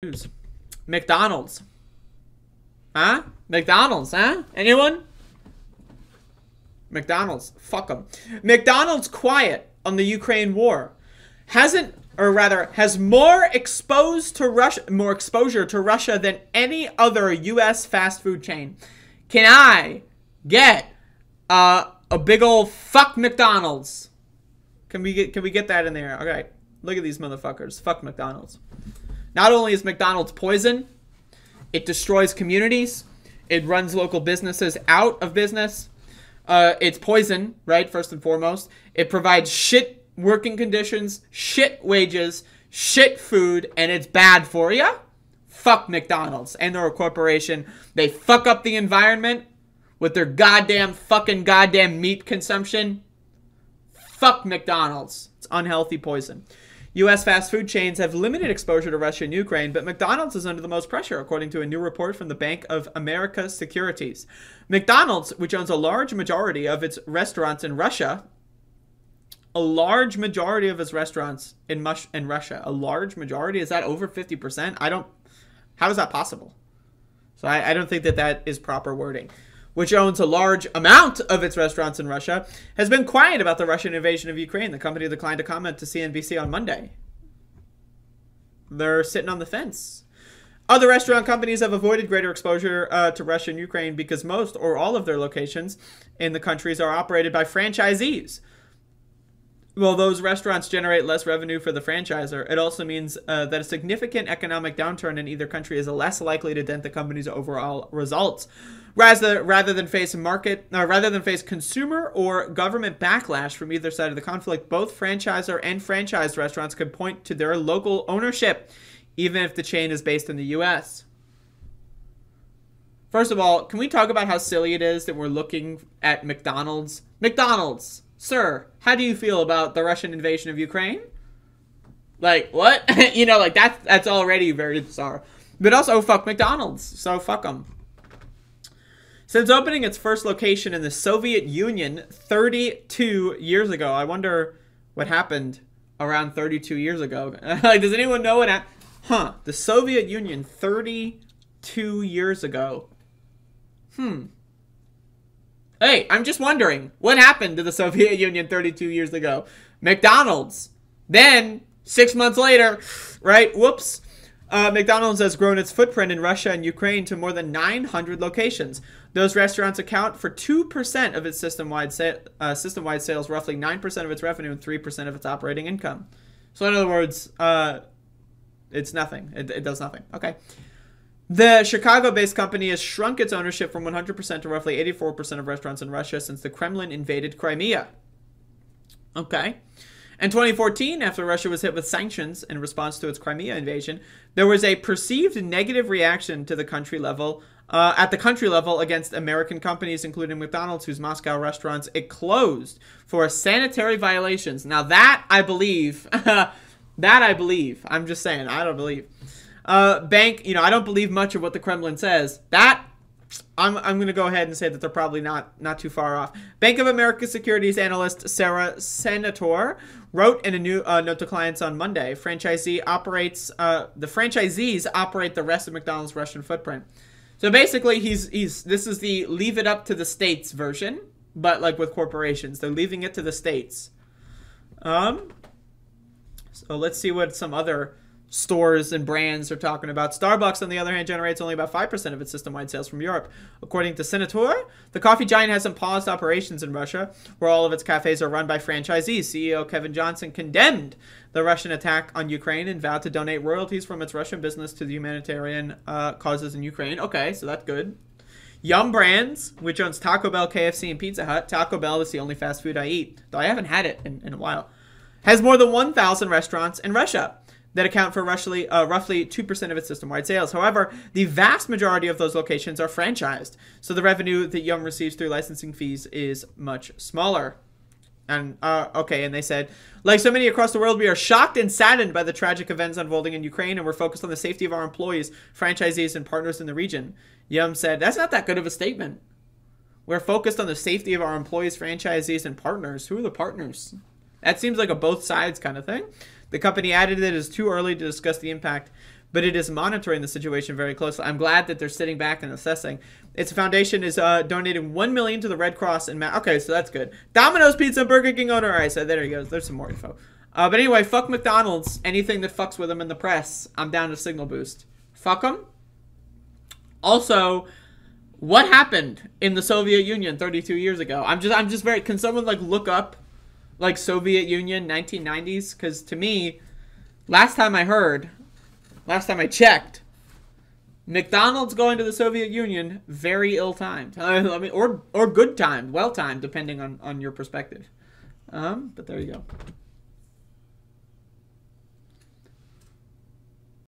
News. McDonald's. Huh? McDonald's, huh? Anyone? McDonald's. Fuck them. McDonald's quiet on the Ukraine war. Hasn't, or rather, has more exposed to Russia, more exposure to Russia than any other U.S. fast food chain. Can I get uh, a big old fuck McDonald's? Can we get, can we get that in there? Okay. Look at these motherfuckers. Fuck McDonald's. Not only is McDonald's poison, it destroys communities. It runs local businesses out of business. Uh, it's poison, right? First and foremost. It provides shit working conditions, shit wages, shit food, and it's bad for you. Fuck McDonald's and their corporation. They fuck up the environment with their goddamn fucking goddamn meat consumption. Fuck McDonald's. It's unhealthy poison. U.S. fast food chains have limited exposure to Russia and Ukraine, but McDonald's is under the most pressure, according to a new report from the Bank of America Securities. McDonald's, which owns a large majority of its restaurants in Russia, a large majority of its restaurants in mush in Russia, a large majority is that over fifty percent? I don't. How is that possible? So I, I don't think that that is proper wording which owns a large amount of its restaurants in Russia, has been quiet about the Russian invasion of Ukraine. The company declined to comment to CNBC on Monday. They're sitting on the fence. Other restaurant companies have avoided greater exposure uh, to Russia and Ukraine because most or all of their locations in the countries are operated by franchisees. Well, those restaurants generate less revenue for the franchisor. It also means uh, that a significant economic downturn in either country is less likely to dent the company's overall results rather rather than face market uh, rather than face consumer or government backlash from either side of the conflict both franchisor and franchised restaurants could point to their local ownership even if the chain is based in the US First of all, can we talk about how silly it is that we're looking at McDonald's? McDonald's, sir, how do you feel about the Russian invasion of Ukraine? Like, what? you know, like, that's, that's already very bizarre. But also, fuck McDonald's, so fuck them. Since opening its first location in the Soviet Union 32 years ago, I wonder what happened around 32 years ago. like, does anyone know what happened? Huh, the Soviet Union 32 years ago. Hmm. Hey, I'm just wondering, what happened to the Soviet Union 32 years ago? McDonald's. Then, six months later, right, whoops, uh, McDonald's has grown its footprint in Russia and Ukraine to more than 900 locations. Those restaurants account for 2% of its system-wide sa- uh, system-wide sales, roughly 9% of its revenue, and 3% of its operating income. So, in other words, uh, it's nothing. It, it does nothing. Okay. The Chicago-based company has shrunk its ownership from 100% to roughly 84% of restaurants in Russia since the Kremlin invaded Crimea. Okay. In 2014, after Russia was hit with sanctions in response to its Crimea invasion, there was a perceived negative reaction to the country level uh, at the country level against American companies, including McDonald's, whose Moscow restaurants it closed for sanitary violations. Now that I believe, that I believe. I'm just saying, I don't believe. Uh, bank, you know, I don't believe much of what the Kremlin says. That I'm, I'm going to go ahead and say that they're probably not not too far off. Bank of America securities analyst Sarah Senatore wrote in a new uh, note to clients on Monday. Franchisee operates uh, the franchisees operate the rest of McDonald's Russian footprint. So basically, he's he's this is the leave it up to the states version, but like with corporations, they're leaving it to the states. Um. So let's see what some other stores and brands are talking about. Starbucks, on the other hand, generates only about 5% of its system wide sales from Europe. According to Senatore, the coffee giant hasn't paused operations in Russia, where all of its cafes are run by franchisees. CEO Kevin Johnson condemned the Russian attack on Ukraine and vowed to donate royalties from its Russian business to the humanitarian uh, causes in Ukraine. Okay, so that's good. Yum Brands, which owns Taco Bell, KFC, and Pizza Hut. Taco Bell is the only fast food I eat, though I haven't had it in, in a while. Has more than 1,000 restaurants in Russia that account for roughly uh, roughly 2% of its system-wide sales. However, the vast majority of those locations are franchised, so the revenue that Yum receives through licensing fees is much smaller. And uh, okay, and they said, like so many across the world, we are shocked and saddened by the tragic events unfolding in Ukraine, and we're focused on the safety of our employees, franchisees, and partners in the region. Yum said, that's not that good of a statement. We're focused on the safety of our employees, franchisees, and partners. Who are the partners? That seems like a both sides kind of thing. The company added that it is too early to discuss the impact but it is monitoring the situation very closely. I'm glad that they're sitting back and assessing. Its foundation is uh, donating one million to the Red Cross and Ma- okay, so that's good. Domino's Pizza, Burger King owner. All right, so there he goes. There's some more info. Uh, but anyway, fuck McDonald's. Anything that fucks with them in the press, I'm down to signal boost. Fuck them. Also, what happened in the Soviet Union 32 years ago? I'm just I'm just very can someone like look up like Soviet Union 1990s cuz to me last time I heard last time I checked McDonald's going to the Soviet Union very ill timed. I mean or or good timed, well timed depending on on your perspective. Um but there you go.